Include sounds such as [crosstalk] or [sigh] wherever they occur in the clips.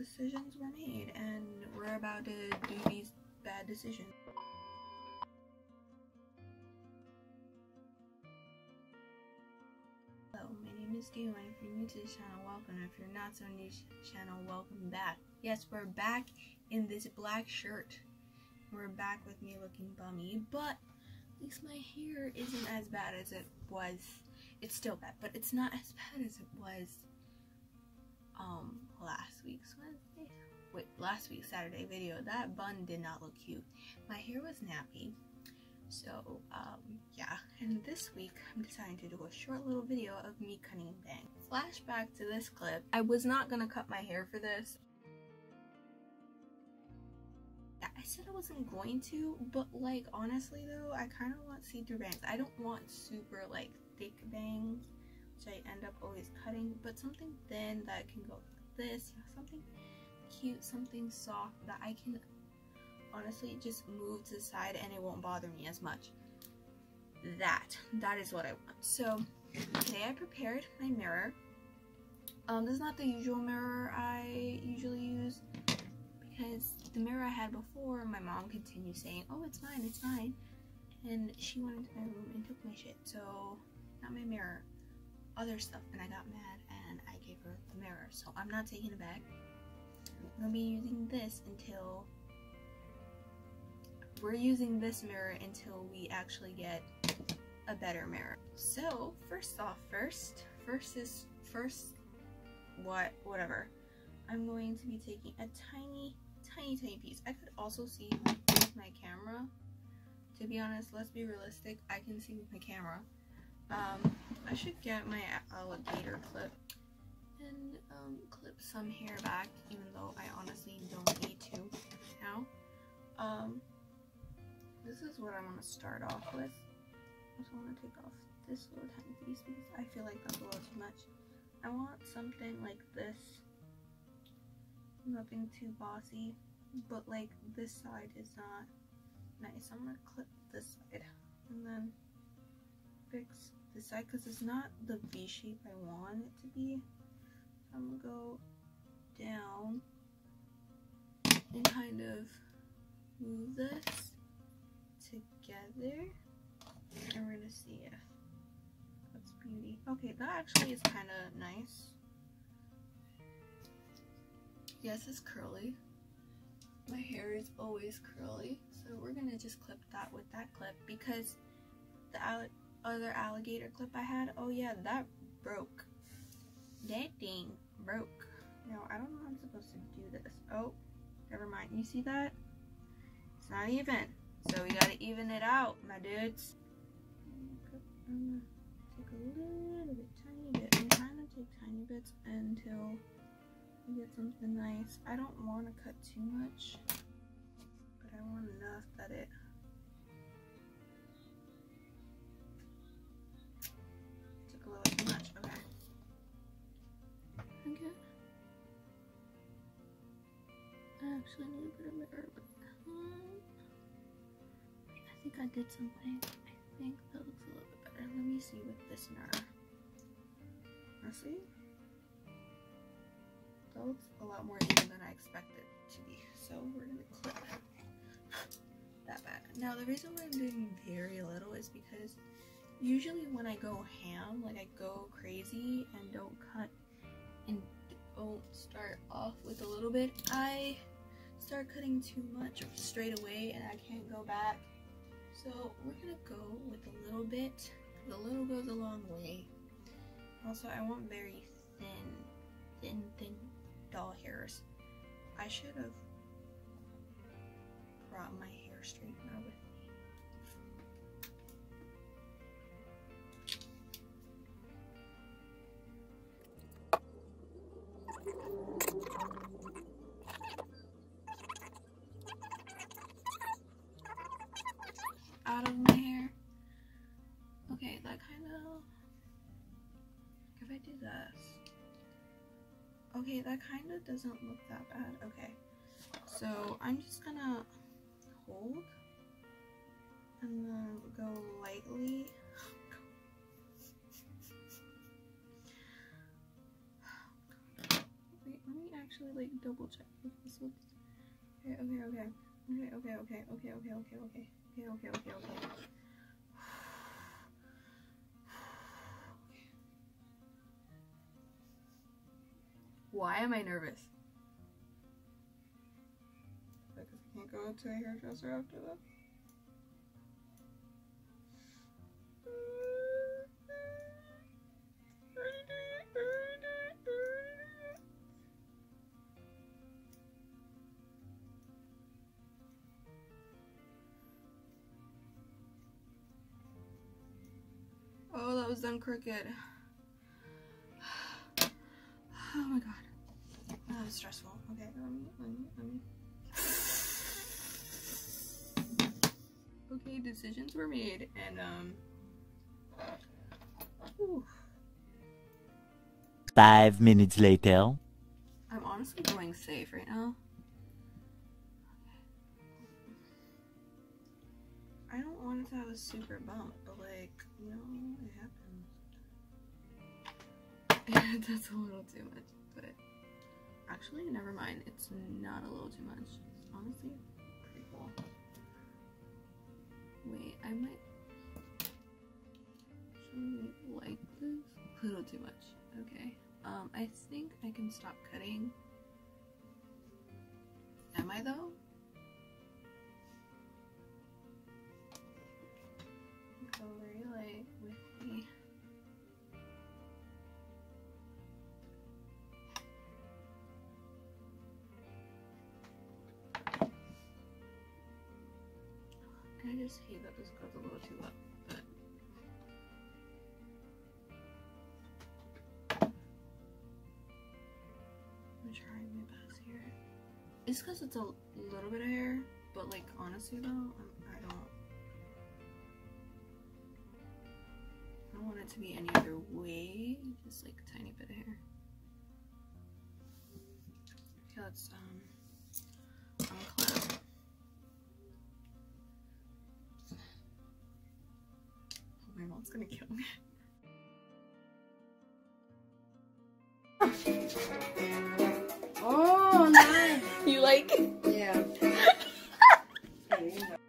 decisions were made, and we're about to do these bad decisions. Hello, my name is Galen. If you're new to this channel, welcome. If you're not so new to this channel, welcome back. Yes, we're back in this black shirt. We're back with me looking bummy, but at least my hair isn't as bad as it was. It's still bad, but it's not as bad as it was um last week's Wednesday. Wait, last week's Saturday video. That bun did not look cute. My hair was nappy. So, um, yeah. And this week, I'm deciding to do a short little video of me cutting bangs. Flashback to this clip. I was not gonna cut my hair for this. I said I wasn't going to, but like honestly though, I kind of want see-through bangs. I don't want super like thick bangs, which I end up always cutting, but something thin that can go like this, you know, something cute, something soft that I can honestly just move to the side and it won't bother me as much. That, that is what I want. So today I prepared my mirror. Um, this is not the usual mirror I usually use because the mirror I had before, my mom continued saying, oh, it's fine, it's fine. And she went into my room and took my shit. So, not my mirror, other stuff. And I got mad and I gave her the mirror. So, I'm not taking it back. I'm to be using this until we're using this mirror until we actually get a better mirror. So first off, first, first is first, what, whatever. I'm going to be taking a tiny, tiny, tiny piece. I could also see with my camera. To be honest, let's be realistic. I can see with my camera. Um, I should get my alligator clip and um, clip some hair back, even though I honestly don't need to now. Um, this is what I'm going to start off with. I just want to take off this little tiny piece because I feel like that's a little too much. I want something like this. Nothing too bossy, but like this side is not nice. I'm going to clip this side and then fix this side because it's not the V shape I want it to be. So I'm to go down and kind of move this together and we're gonna see if that's beauty. Okay that actually is kind of nice. Yes it's curly. My hair is always curly so we're gonna just clip that with that clip because the all other alligator clip I had? Oh yeah that broke. That thing broke. Now I don't know how I'm supposed to do this. Oh never mind. You see that? It's not even. So we gotta even it out, my dudes. I'm gonna take a little bit, tiny bit. I'm trying to take tiny bits until we get something nice. I don't want to cut too much, but I want enough that it actually need a mirror, but um, I think I did something. I think that looks a little bit better. Let me see with this mirror. See. That looks a lot more even than I expected to be. So we're gonna clip that back. Now the reason why I'm doing very little is because usually when I go ham, like I go crazy and don't cut and don't start off with a little bit, I start cutting too much straight away and I can't go back so we're gonna go with a little bit. The little goes a long way. Also, I want very thin, thin, thin doll hairs. I should have brought my hair straightener with I do this, okay, that kind of doesn't look that bad. Okay, so I'm just gonna hold and then go lightly. Wait, let me actually actually like double check if this looks okay, okay, okay, okay, okay, okay, okay, okay, okay, okay, okay, okay, okay, okay. Why am I nervous? Because I can't go to a hairdresser after that. Oh, that was done crooked. Oh my god. That was stressful. Okay, let me, let me, let me. Okay, decisions were made, and um. Whew. Five minutes later. I'm honestly going safe right now. I don't want it to have a super bump, but like, you know. [laughs] That's a little too much, but actually, never mind. It's not a little too much. It's honestly pretty cool. Wait, I might actually like this. A little too much. Okay. Um, I think I can stop cutting. Am I though? Just hate that this goes a little too up, but I'm trying my best here. It's because it's a little bit of hair, but like honestly though, I'm, I don't. I don't want it to be any other way, just like a tiny bit of hair. Okay, let's um. My mom's gonna kill me. Oh, nice. You like? Yeah. [laughs]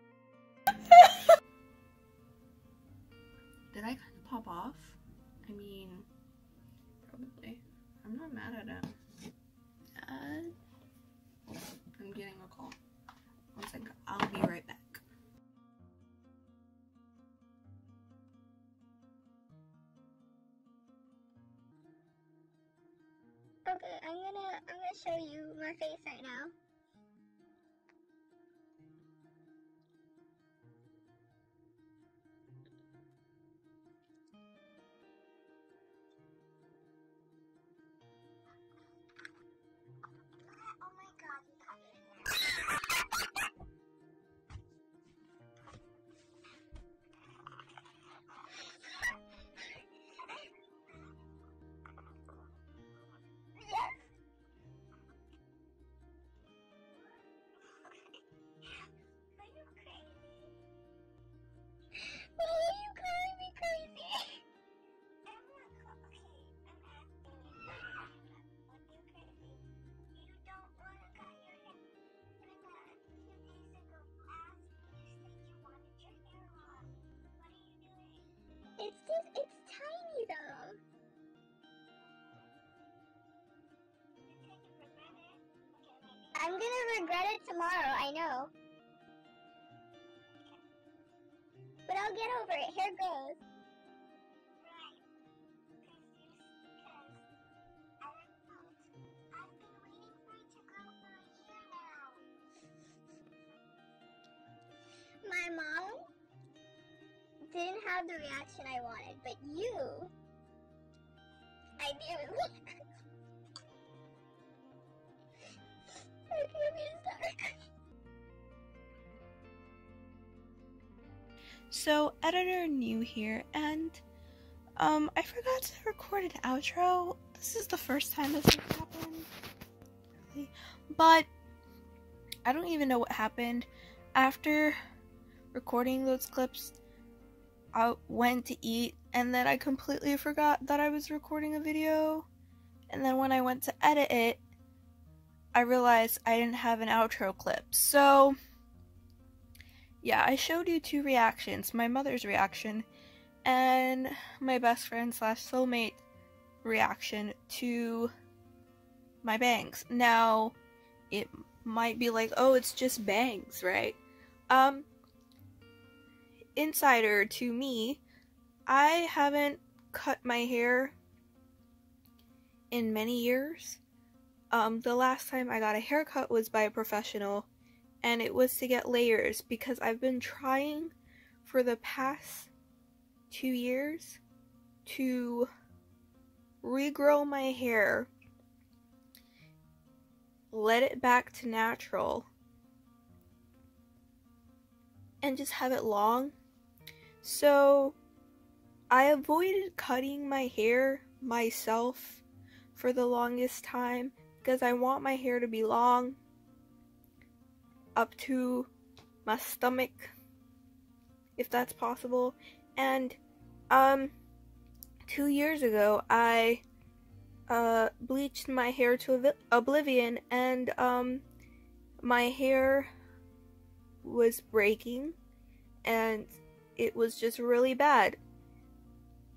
I'm gonna show you my face right now. regret it tomorrow, I know. But I'll get over it. Here goes. My mom didn't have the reaction I wanted, but you, I knew. [laughs] So, editor new here, and um, I forgot to record an outro. This is the first time this has happened, really. but I don't even know what happened after recording those clips. I went to eat, and then I completely forgot that I was recording a video. And then when I went to edit it, I realized I didn't have an outro clip. So, yeah, I showed you two reactions my mother's reaction and my best friend slash soulmate reaction to my bangs. Now, it might be like, oh, it's just bangs, right? Um, insider to me, I haven't cut my hair in many years. Um, the last time I got a haircut was by a professional, and it was to get layers because I've been trying for the past two years to regrow my hair, let it back to natural, and just have it long. So, I avoided cutting my hair myself for the longest time because I want my hair to be long up to my stomach if that's possible and um 2 years ago I uh bleached my hair to obliv- oblivion and um my hair was breaking and it was just really bad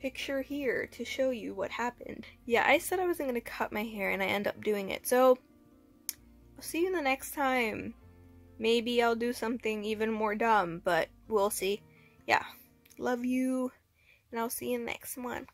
picture here to show you what happened. Yeah, I said I wasn't going to cut my hair and I end up doing it. So, I'll see you the next time. Maybe I'll do something even more dumb, but we'll see. Yeah, love you, and I'll see you next one.